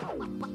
Bye.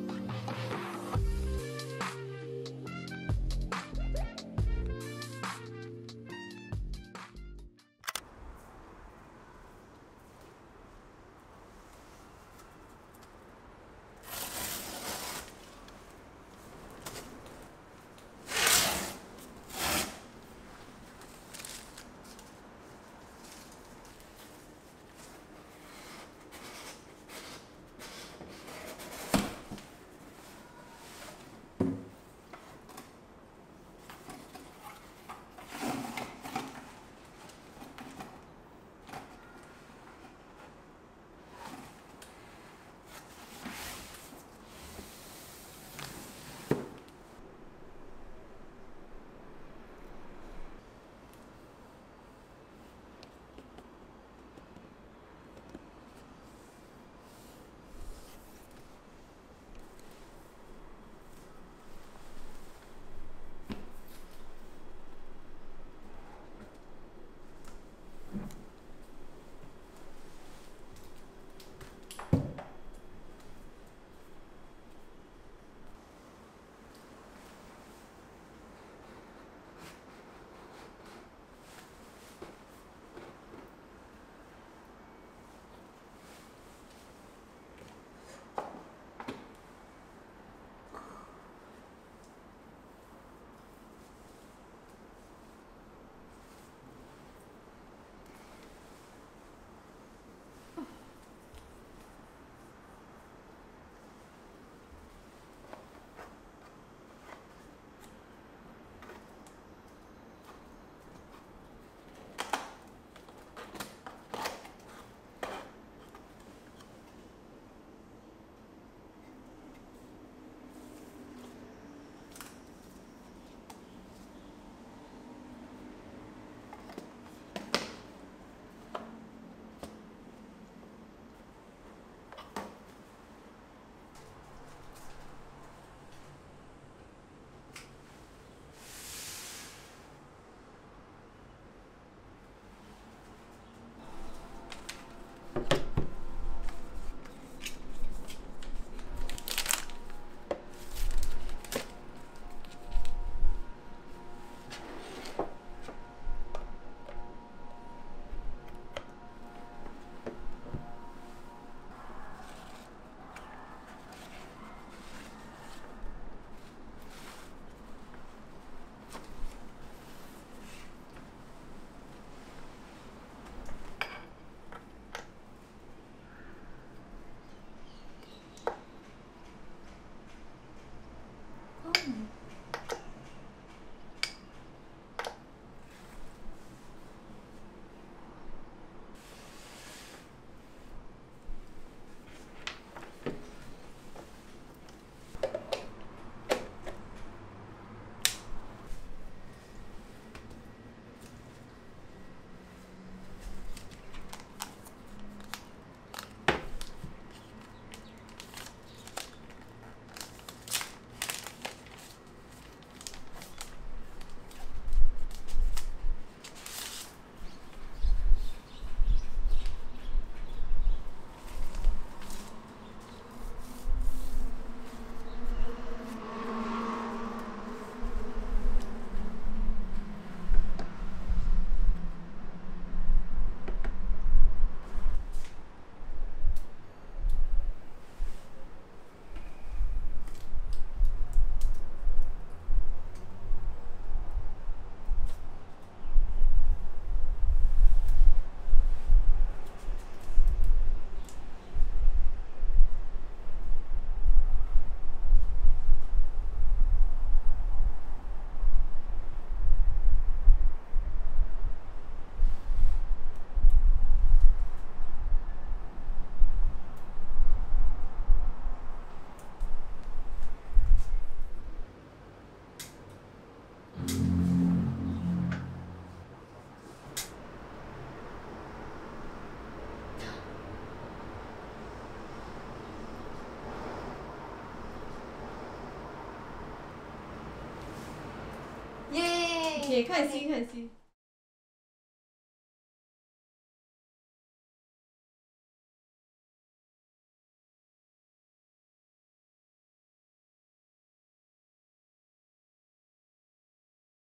你看戏看戏。